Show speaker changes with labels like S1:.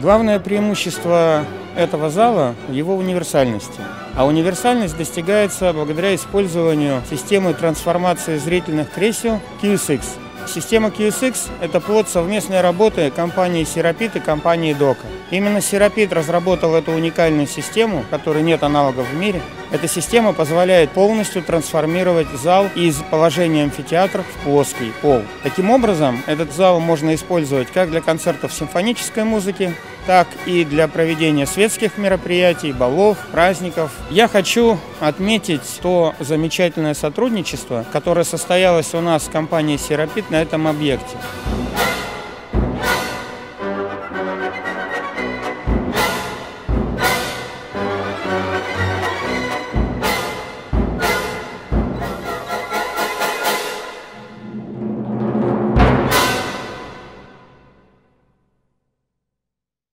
S1: Главное преимущество этого зала его универсальности. А универсальность достигается благодаря использованию системы трансформации зрительных кресел QSX. Система QSX – это плод совместной работы компании Serapit и компании Doka. Именно Serapit разработал эту уникальную систему, которой нет аналогов в мире. Эта система позволяет полностью трансформировать зал из положения амфитеатра в плоский пол. Таким образом, этот зал можно использовать как для концертов симфонической музыки, так и для проведения светских мероприятий, балов, праздников. Я хочу отметить то замечательное сотрудничество, которое состоялось у нас с компанией «Серапит» на этом объекте.